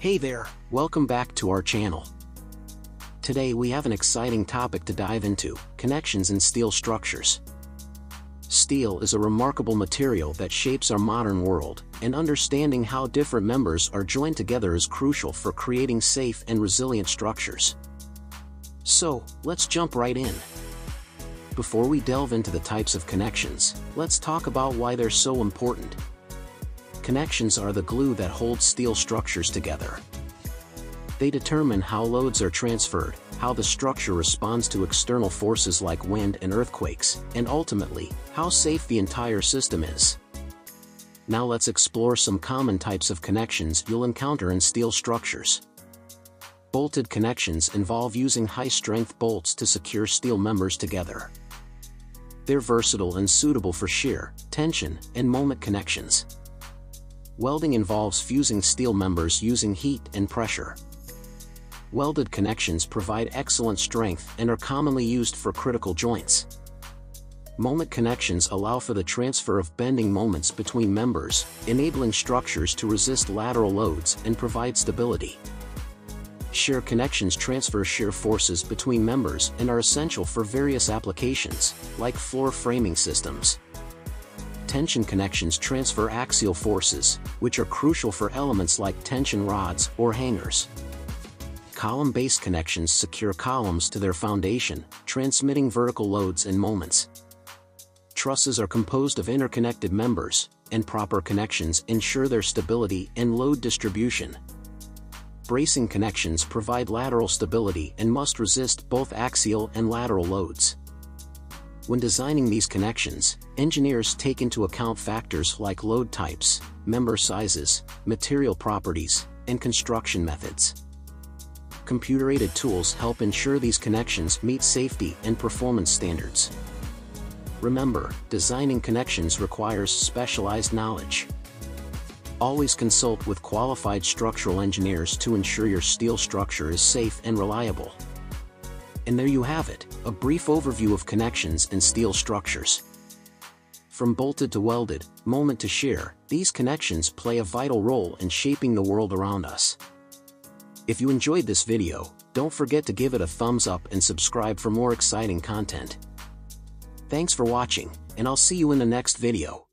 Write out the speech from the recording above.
Hey there, welcome back to our channel. Today we have an exciting topic to dive into, connections in steel structures. Steel is a remarkable material that shapes our modern world, and understanding how different members are joined together is crucial for creating safe and resilient structures. So, let's jump right in. Before we delve into the types of connections, let's talk about why they're so important. Connections are the glue that holds steel structures together. They determine how loads are transferred, how the structure responds to external forces like wind and earthquakes, and ultimately, how safe the entire system is. Now let's explore some common types of connections you'll encounter in steel structures. Bolted connections involve using high-strength bolts to secure steel members together. They're versatile and suitable for shear, tension, and moment connections. Welding involves fusing steel members using heat and pressure. Welded connections provide excellent strength and are commonly used for critical joints. Moment connections allow for the transfer of bending moments between members, enabling structures to resist lateral loads and provide stability. Shear connections transfer shear forces between members and are essential for various applications, like floor framing systems tension connections transfer axial forces, which are crucial for elements like tension rods or hangers. Column base connections secure columns to their foundation, transmitting vertical loads and moments. Trusses are composed of interconnected members, and proper connections ensure their stability and load distribution. Bracing connections provide lateral stability and must resist both axial and lateral loads. When designing these connections, engineers take into account factors like load types, member sizes, material properties, and construction methods. Computer-aided tools help ensure these connections meet safety and performance standards. Remember, designing connections requires specialized knowledge. Always consult with qualified structural engineers to ensure your steel structure is safe and reliable. And there you have it, a brief overview of connections and steel structures. From bolted to welded, moment to shear, these connections play a vital role in shaping the world around us. If you enjoyed this video, don't forget to give it a thumbs up and subscribe for more exciting content. Thanks for watching, and I'll see you in the next video.